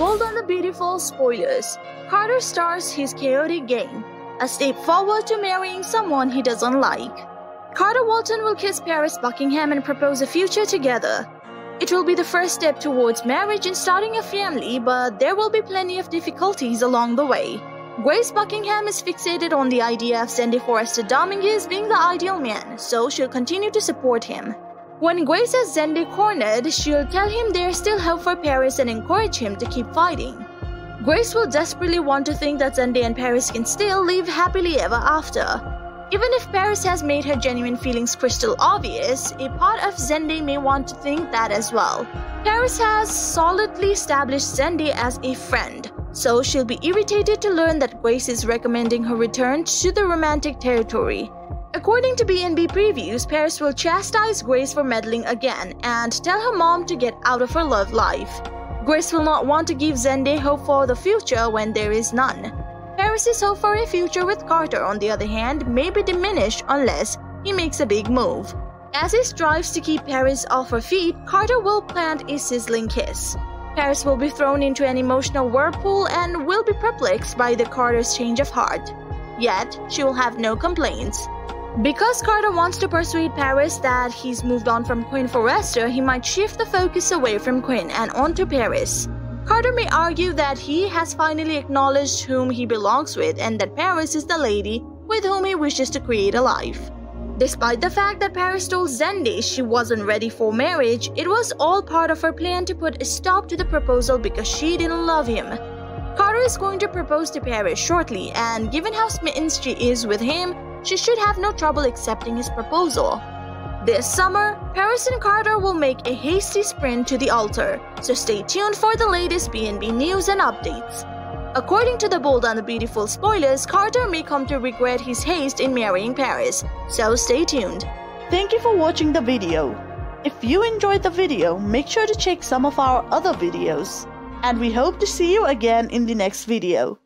Bold and the Beautiful spoilers. Carter starts his chaotic game, a step forward to marrying someone he doesn't like. Carter Walton will kiss Paris Buckingham and propose a future together. It will be the first step towards marriage and starting a family, but there will be plenty of difficulties along the way. Grace Buckingham is fixated on the idea of Zende Forrester Dominguez being the ideal man, so she'll continue to support him. When Grace has Zende cornered, she'll tell him there's still hope for Paris and encourage him to keep fighting. Grace will desperately want to think that Zende and Paris can still live happily ever after. Even if Paris has made her genuine feelings crystal obvious, a part of Zende may want to think that as well. Paris has solidly established Zende as a friend, so she'll be irritated to learn that Grace is recommending her return to the romantic territory. According to BNB previews, Paris will chastise Grace for meddling again and tell her mom to get out of her love life. Grace will not want to give Zende hope for the future when there is none. Paris' hope for a future with Carter, on the other hand, may be diminished unless he makes a big move. As he strives to keep Paris off her feet, Carter will plant a sizzling kiss. Paris will be thrown into an emotional whirlpool and will be perplexed by the Carter's change of heart. Yet, she will have no complaints. Because Carter wants to persuade Paris that he's moved on from Quinn Forrester, he might shift the focus away from Quinn and onto Paris. Carter may argue that he has finally acknowledged whom he belongs with and that Paris is the lady with whom he wishes to create a life. Despite the fact that Paris told Zende she wasn't ready for marriage, it was all part of her plan to put a stop to the proposal because she didn't love him. Carter is going to propose to Paris shortly, and given how smitten she is with him, she should have no trouble accepting his proposal. This summer, Paris and Carter will make a hasty sprint to the altar, so stay tuned for the latest BNB news and updates. According to the Bold and the Beautiful spoilers, Carter may come to regret his haste in marrying Paris, so stay tuned. Thank you for watching the video. If you enjoyed the video, make sure to check some of our other videos. And we hope to see you again in the next video.